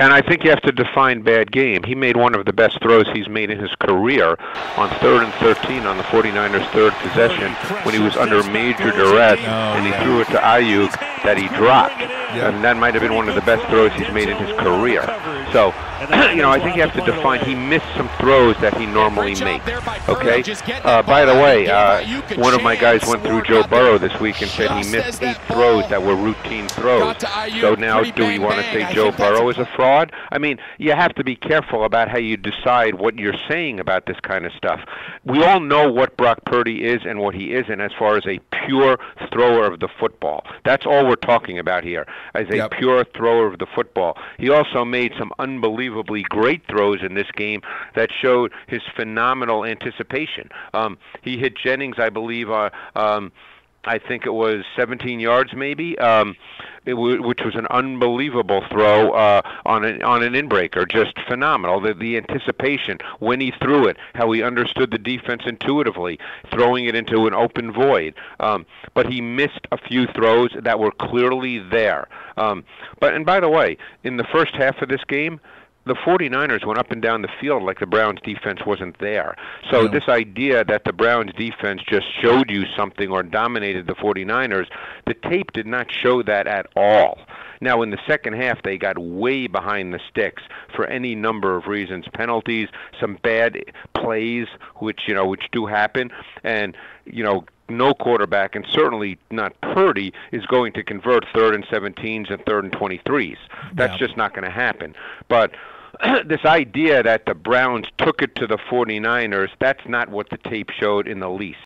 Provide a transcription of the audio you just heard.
And I think you have to define bad game. He made one of the best throws he's made in his career on third and 13 on the 49ers' third possession when he was under major duress, oh, and he threw it to Aiyuk that he dropped. And that might have been one of the best throws he's made in his career. So, you know, I think you have to define. He missed some throws that he normally makes. Okay. Uh, by the way, uh, one of my guys went through Joe Burrow this week and said he missed eight throws that were routine throws. So now, do we want to say Joe Burrow is a fraud? I mean, you have to be careful about how you decide what you're saying about this kind of stuff. We all know what Brock Purdy is and what he isn't as far as a pure thrower of the football. That's all we're talking about here, as a Yep. pure thrower of the football. He also made some unbelievably great throws in this game that showed his phenomenal anticipation. Um, he hit Jennings, I believe, uh, um, I think it was 17 yards, maybe, um, which was an unbelievable throw uh, on an on an inbreaker, just phenomenal. The the anticipation when he threw it, how he understood the defense intuitively, throwing it into an open void. Um, but he missed a few throws that were clearly there. Um, but and by the way, in the first half of this game, the 49ers went up and down the field like the Browns defense wasn't there. So this idea that the Browns defense just showed you something or dominated the 49ers, the tape did not show that at all. Now in the second half they got way behind the sticks for any number of reasons, penalties, some bad plays which you know which do happen and you know no quarterback, and certainly not Purdy, is going to convert third and 17s and third and 23s. That's Yeah. just not going to happen. But this idea that the Browns took it to the 49ers, that's not what the tape showed in the least.